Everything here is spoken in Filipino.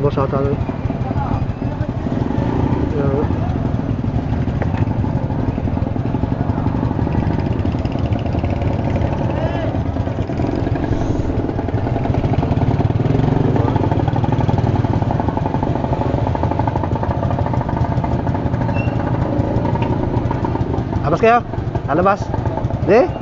boss ata. Yan. Labas kayo? Lalabas? Hindi?